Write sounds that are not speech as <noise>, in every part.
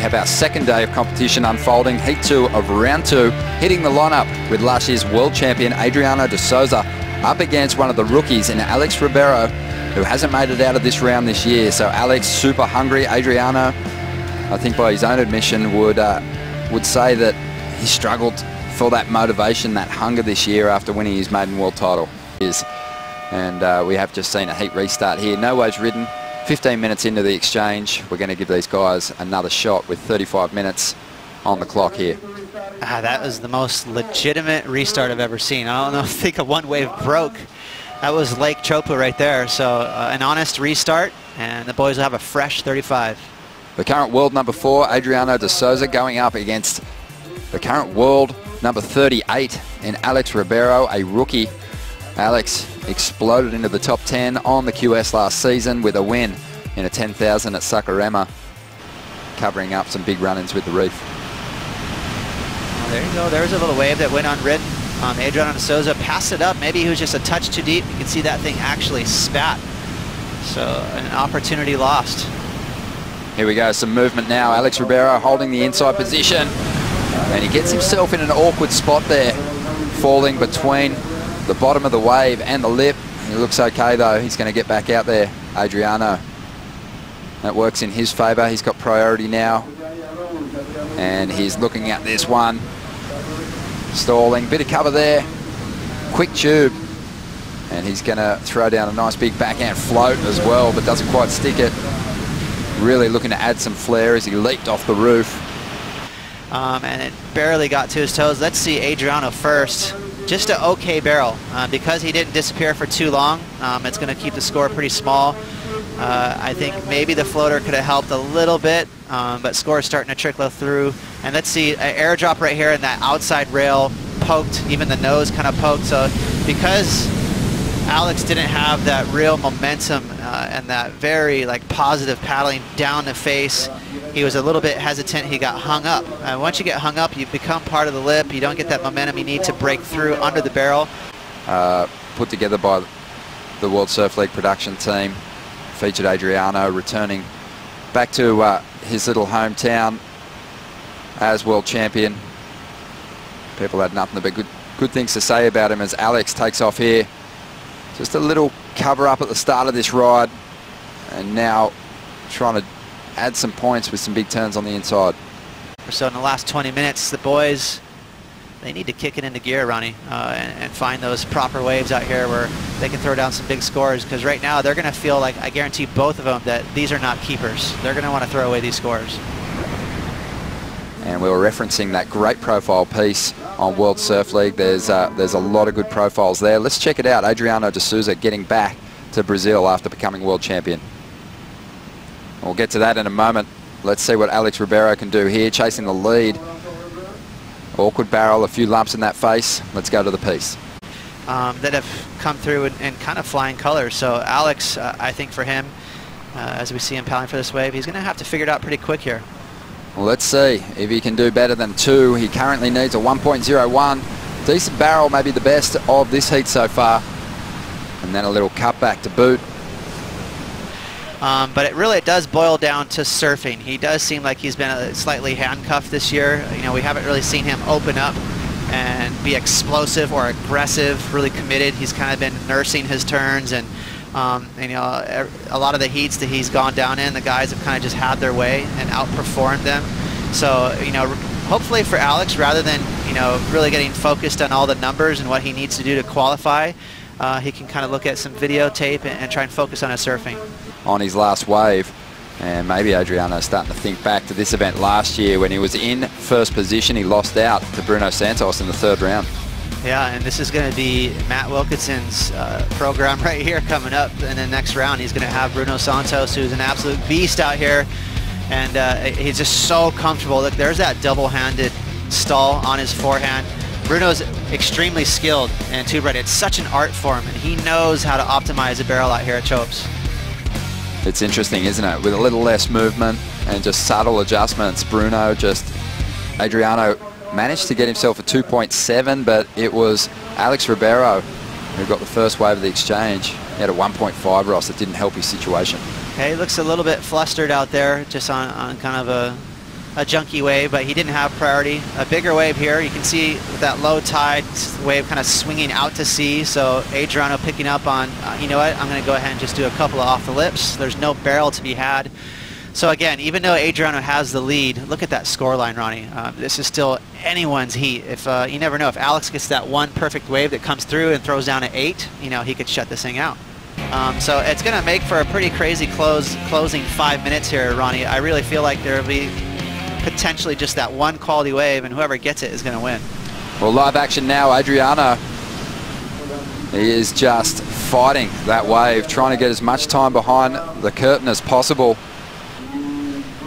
have our second day of competition unfolding, heat two of round two, hitting the lineup with last year's world champion Adriano de Souza up against one of the rookies in Alex Ribeiro, who hasn't made it out of this round this year. So Alex, super hungry. Adriano, I think by his own admission, would uh, would say that he struggled for that motivation, that hunger this year after winning his maiden world title. And uh, we have just seen a heat restart here. No ways ridden. 15 minutes into the exchange, we're going to give these guys another shot with 35 minutes on the clock here. Ah, that was the most legitimate restart I've ever seen. I don't know, I think a one wave broke. That was Lake Chopu right there. So uh, an honest restart, and the boys will have a fresh 35. The current world number four, Adriano de Souza, going up against the current world number 38 in Alex Ribeiro, a rookie. Alex exploded into the top 10 on the QS last season with a win in a 10,000 at Saquarema, covering up some big run-ins with the reef. Well, there you go. There's a little wave that went unridden. Um, Adriano Souza passed it up. Maybe he was just a touch too deep. You can see that thing actually spat. So an opportunity lost. Here we go, some movement now. Alex Ribeiro holding the inside position. And he gets himself in an awkward spot there, falling between the bottom of the wave and the lip. He looks okay though. He's going to get back out there. Adriano. That works in his favour. He's got priority now. And he's looking at this one. Stalling. Bit of cover there. Quick tube. And he's going to throw down a nice big backhand float as well, but doesn't quite stick it. Really looking to add some flair as he leaped off the roof. Um, and it barely got to his toes. Let's see Adriano first. Just an okay barrel. Uh, because he didn't disappear for too long, um, it's going to keep the score pretty small. Uh, I think maybe the floater could have helped a little bit, um, but score is starting to trickle through. And let's see, an airdrop right here and that outside rail poked, even the nose kind of poked. So because Alex didn't have that real momentum uh, and that very like positive paddling down the face. He was a little bit hesitant. He got hung up. Uh, once you get hung up, you become part of the lip. You don't get that momentum you need to break through under the barrel. Uh, put together by the World Surf League production team. Featured Adriano returning back to uh, his little hometown as world champion. People had nothing but good, good things to say about him as Alex takes off here. Just a little cover up at the start of this ride and now trying to add some points with some big turns on the inside. So in the last 20 minutes, the boys, they need to kick it into gear, Ronnie, uh, and, and, find those proper waves out here where they can throw down some big scores because right now they're going to feel like, I guarantee both of them, that these are not keepers. They're going to want to throw away these scores. And we were referencing that great profile piece on World Surf League. There's, uh, there's a lot of good profiles there. Let's check it out. Adriano de Souza getting back to Brazil after becoming world champion. We'll get to that in a moment. Let's see what Alex Ribeiro can do here, chasing the lead. Awkward barrel, a few lumps in that face. Let's go to the piece. Um, that have come through in, in, kind of flying colors. So Alex, uh, I think for him, uh, as we see him paddling for this wave, he's going to have to figure it out pretty quick here. Let's see if he can do better than two. He currently needs a 1.01. Decent barrel, maybe the best of this heat so far. And then a little cutback to boot. Um, but it really it does boil down to surfing. He does seem like he's been slightly handcuffed this year. You know, we haven't really seen him open up and be explosive or aggressive, really committed. He's kind of been nursing his turns and um, and, you know, a lot of the heats that he's gone down in, the guys have kind of just had their way and outperformed them. So, you know, hopefully for Alex, rather than, you know, really getting focused on all the numbers and what he needs to do to qualify, uh, he can kind of look at some videotape and, and try and focus on his surfing. On his last wave, and maybe Adriano's starting to think back to this event last year when he was in first position. He lost out to Bruno Santos in the third round. Yeah, and this is going to be Matt Wilkinson's uh, program <laughs> right here coming up in the next round. He's going to have Bruno Santos, who's an absolute beast out here, and uh, he's just so comfortable. Look, there's that double-handed stall on his forehand. Bruno's extremely skilled in tube ride. It's such an art form, and he knows how to optimize a barrel out here at Chopes. It's interesting, isn't it? With a little less movement and just subtle adjustments, Bruno just, Adriano managed to get himself a 2.7, but it was Alex Ribeiro who got the first wave of the exchange. He had a 1.5 Ross that didn't help his situation. Okay, looks a little bit flustered out there, just on, on kind of a a junky wave, but he didn't have priority. A bigger wave here, you can see that low tide wave kind of swinging out to sea. So Adriano picking up on, uh, you know what, I'm going to go ahead and just do a couple of off the lips. There's no barrel to be had. So again, even though Adriano has the lead, look at that score line, Ronnie. Uh, this is still anyone's heat. If uh, You never know, if Alex gets that one perfect wave that comes through and throws down an eight, you know, he could shut this thing out. Um, so it's going to make for a pretty crazy close, closing five minutes here, Ronnie. I really feel like there will be potentially just that one quality wave, and whoever gets it is going to win. Well, live action now. Adriano is just fighting that wave, trying to get as much time behind the curtain as possible.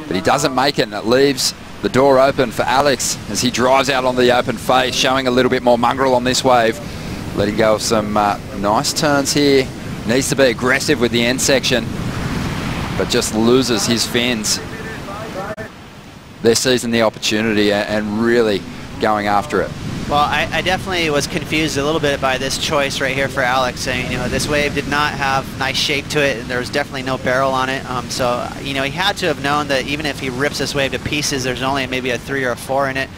But he doesn't make it, and it leaves the door open for Alex as he drives out on the open face, showing a little bit more mongrel on this wave. Letting go of some uh, nice turns here. Needs to be aggressive with the end section, but just loses his fins they're seizing the opportunity and really going after it. Well, I, I, definitely was confused a little bit by this choice right here for Alex. Saying, you know, this wave did not have nice shape to it. And there was definitely no barrel on it. Um, so, you know, he had to have known that even if he rips this wave to pieces, there's only maybe a three or a four in it.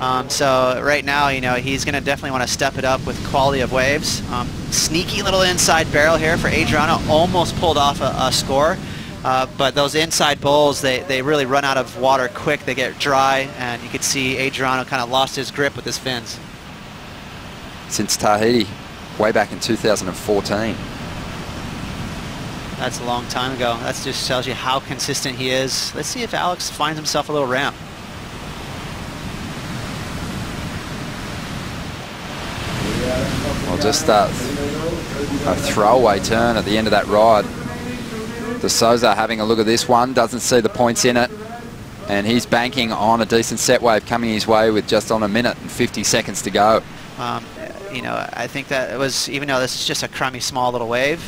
Um, so right now, you know, he's going to definitely want to step it up with quality of waves. Um, sneaky little inside barrel here for Adriano. Almost pulled off a, a score. Uh, but those inside bowls, they, they really run out of water quick. They get dry, and you can see Adriano kind of lost his grip with his fins. Since Tahiti, way back in 2014. That's a long time ago. That just tells you how consistent he is. Let's see if Alex finds himself a little ramp. Well, just that a throwaway turn at the end of that ride. De Souza having a look at this one, doesn't see the points in it. And he's banking on a decent set wave coming his way with just on a minute and 50 seconds to go. Um, you know, I think that it was, even though this is just a crummy small little wave,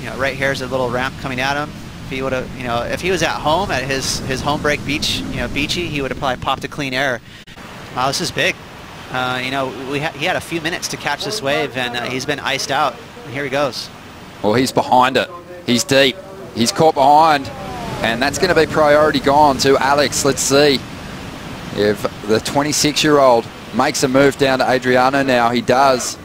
you know, right here's a little ramp coming at him. If he would have, you know, if he was at home at his, his home break beach, you know, beachy, he would have probably popped a clean air. Wow, this is big. Uh, you know, we ha he had a few minutes to catch this wave, and uh, he's been iced out. And here he goes. Well, he's behind it. He's deep. He's caught behind. And that's going to be priority gone to Alex. Let's see if the 26-year-old makes a move down to Adriano now. He does.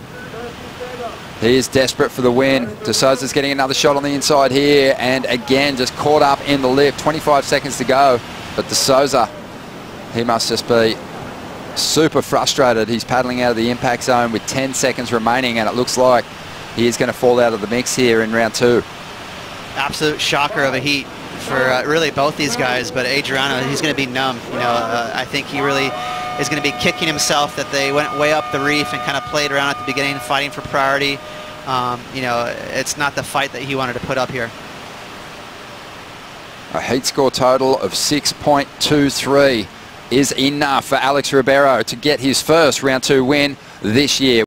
He is desperate for the win. De Souza's getting another shot on the inside here. And again, just caught up in the lift. 25 seconds to go. But De Souza, he must just be super frustrated. He's paddling out of the impact zone with 10 seconds remaining. And it looks like he is going to fall out of the mix here in round two absolute shocker of a heat for uh, really both these guys. But Adriano, he's going to be numb. You know, uh, I think he really is going to be kicking himself that they went way up the reef and kind of played around at the beginning, fighting for priority. Um, you know, it's not the fight that he wanted to put up here. A heat score total of 6.23 is enough for Alex Ribeiro to get his first round two win this year.